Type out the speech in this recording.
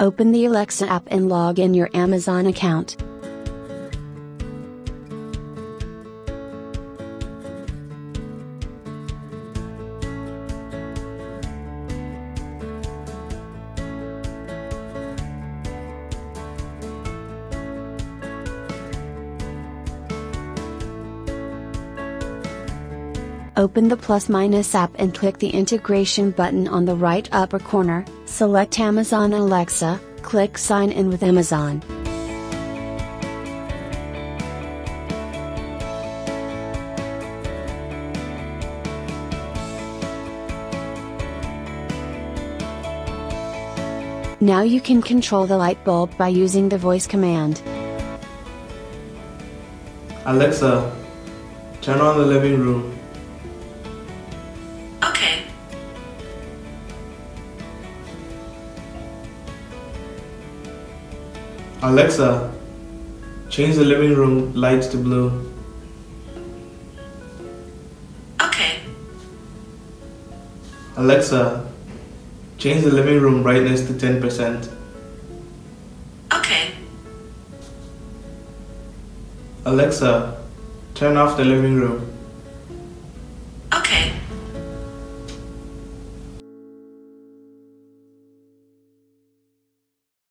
Open the Alexa app and log in your Amazon account. Open the PlusMinus app and click the integration button on the right upper corner, select Amazon Alexa, click sign in with Amazon. Now you can control the light bulb by using the voice command. Alexa, turn on the living room. Alexa, change the living room lights to blue. Okay. Alexa, change the living room brightness to 10%. Okay. Alexa, turn off the living room.